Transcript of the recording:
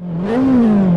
Hmm.